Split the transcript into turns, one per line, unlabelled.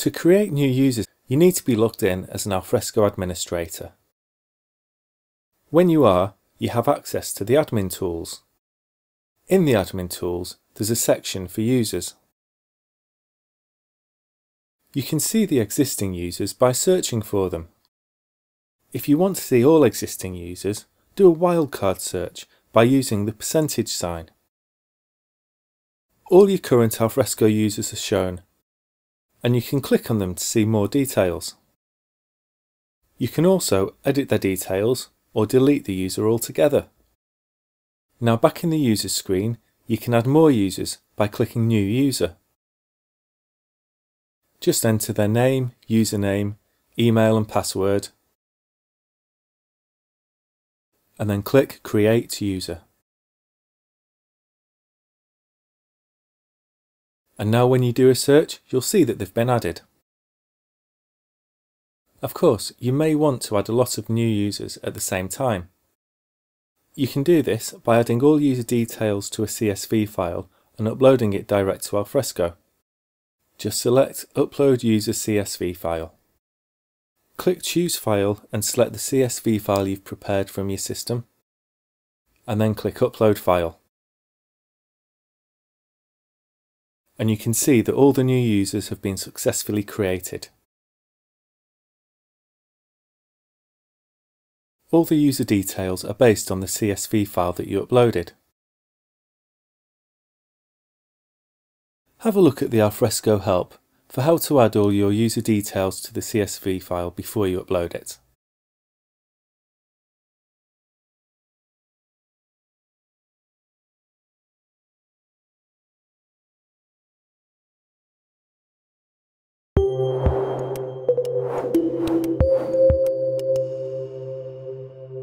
To create new users, you need to be logged in as an Alfresco administrator. When you are, you have access to the admin tools. In the admin tools, there's a section for users. You can see the existing users by searching for them. If you want to see all existing users, do a wildcard search by using the percentage sign. All your current Alfresco users are shown, and you can click on them to see more details. You can also edit their details or delete the user altogether. Now back in the users screen, you can add more users by clicking New User. Just enter their name, username, email and password and then click Create User. And now when you do a search, you'll see that they've been added. Of course, you may want to add a lot of new users at the same time. You can do this by adding all user details to a CSV file and uploading it direct to Alfresco. Just select Upload User CSV File. Click Choose File and select the CSV file you've prepared from your system, and then click Upload File. And you can see that all the new users have been successfully created. All the user details are based on the CSV file that you uploaded. Have a look at the Alfresco help for how to add all your user details to the CSV file before you upload it.